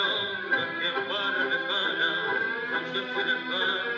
juventud. En timbas milongas y se